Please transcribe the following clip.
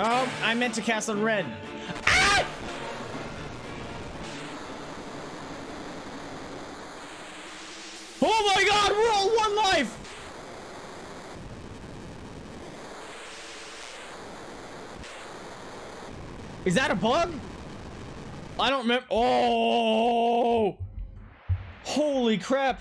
Oh, I meant to cast on red. Ah! Oh my god, we're all one life! Is that a bug? I don't remember. Oh! Holy crap!